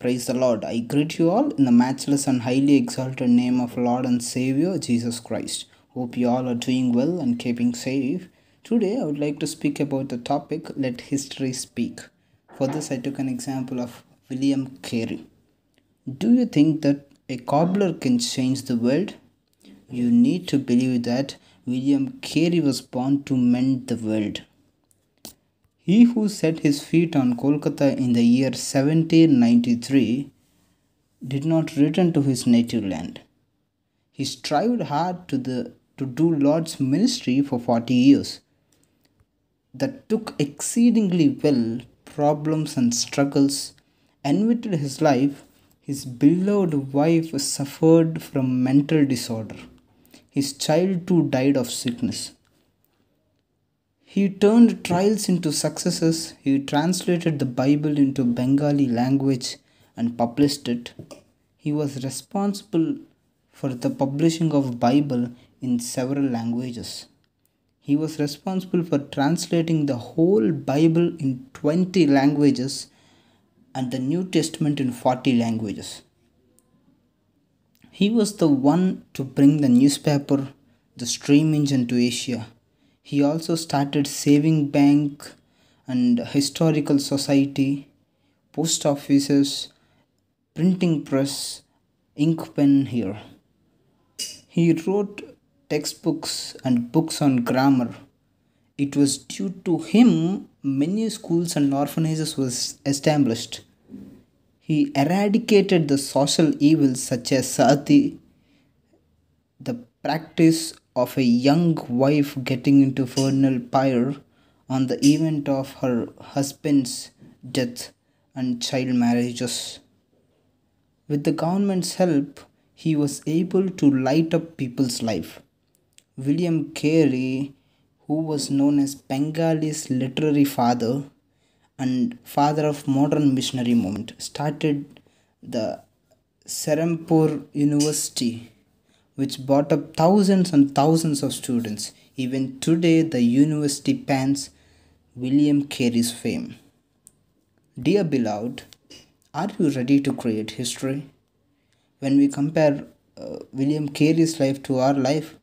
Praise the Lord. I greet you all in the matchless and highly exalted name of Lord and Savior Jesus Christ. Hope you all are doing well and keeping safe. Today I would like to speak about the topic Let History Speak. For this, I took an example of William Carey. Do you think that a cobbler can change the world? You need to believe that William Carey was born to mend the world. He who set his feet on Kolkata in the year 1793 did not return to his native land. He strived hard to, the, to do Lord's ministry for 40 years. That took exceedingly well, problems and struggles enveloped his life. His beloved wife suffered from mental disorder. His child too died of sickness. He turned trials into successes. He translated the Bible into Bengali language and published it. He was responsible for the publishing of Bible in several languages. He was responsible for translating the whole Bible in 20 languages and the New Testament in 40 languages. He was the one to bring the newspaper, the stream engine to Asia he also started saving bank and historical society, post offices, printing press, ink pen here. He wrote textbooks and books on grammar. It was due to him many schools and orphanages was established. He eradicated the social evils such as sati, the practice of a young wife getting into funeral pyre on the event of her husband's death and child marriages. With the government's help, he was able to light up people's life. William Carey, who was known as Bengali's literary father and father of modern missionary movement, started the Serampore University which brought up thousands and thousands of students. Even today, the university pans William Carey's fame. Dear beloved, are you ready to create history? When we compare uh, William Carey's life to our life,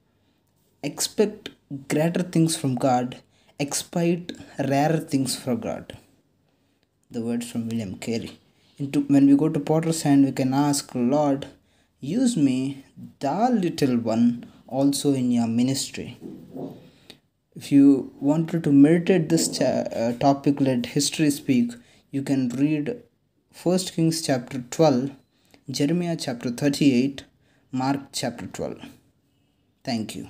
expect greater things from God, expect rarer things from God. The words from William Carey. Into, when we go to Potter's hand, we can ask, Lord, Use me, the little one, also in your ministry. If you wanted to meditate this cha- uh, topic, let history speak, you can read 1 Kings chapter 12, Jeremiah chapter 38, Mark chapter 12. Thank you.